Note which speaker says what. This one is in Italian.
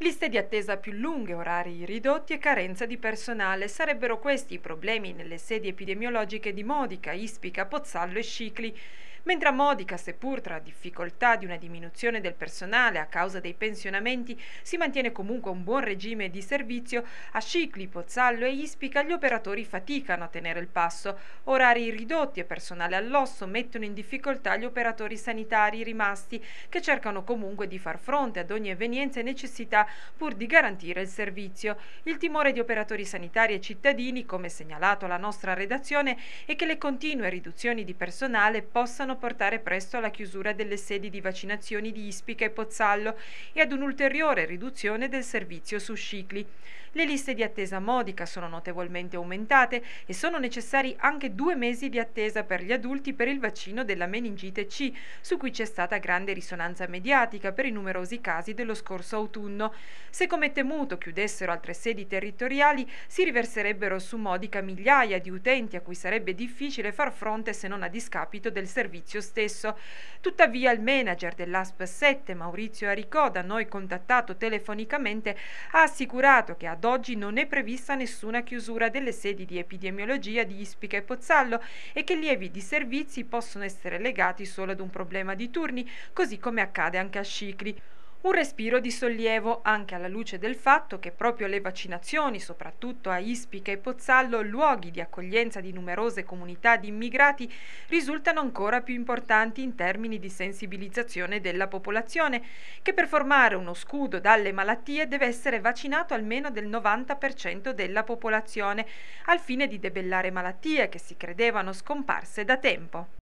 Speaker 1: Liste di attesa più lunghe, orari ridotti e carenza di personale. Sarebbero questi i problemi nelle sedi epidemiologiche di Modica, Ispica, Pozzallo e Scicli mentre a Modica, seppur tra difficoltà di una diminuzione del personale a causa dei pensionamenti, si mantiene comunque un buon regime di servizio, a Scicli, Pozzallo e Ispica gli operatori faticano a tenere il passo. Orari ridotti e personale all'osso mettono in difficoltà gli operatori sanitari rimasti, che cercano comunque di far fronte ad ogni evenienza e necessità pur di garantire il servizio. Il timore di operatori sanitari e cittadini, come segnalato alla nostra redazione, è che le continue riduzioni di personale possano portare presto alla chiusura delle sedi di vaccinazioni di Ispica e Pozzallo e ad un'ulteriore riduzione del servizio su Scicli. Le liste di attesa modica sono notevolmente aumentate e sono necessari anche due mesi di attesa per gli adulti per il vaccino della meningite C, su cui c'è stata grande risonanza mediatica per i numerosi casi dello scorso autunno. Se come temuto chiudessero altre sedi territoriali, si riverserebbero su modica migliaia di utenti a cui sarebbe difficile far fronte se non a discapito del servizio stesso. Tuttavia il manager dell'ASP 7, Maurizio Aricò, da noi contattato telefonicamente, ha assicurato che ad oggi non è prevista nessuna chiusura delle sedi di epidemiologia di Ispica e Pozzallo e che lievi di servizi possono essere legati solo ad un problema di turni, così come accade anche a Scicli. Un respiro di sollievo anche alla luce del fatto che proprio le vaccinazioni, soprattutto a Ispica e Pozzallo, luoghi di accoglienza di numerose comunità di immigrati, risultano ancora più importanti in termini di sensibilizzazione della popolazione, che per formare uno scudo dalle malattie deve essere vaccinato almeno del 90% della popolazione, al fine di debellare malattie che si credevano scomparse da tempo.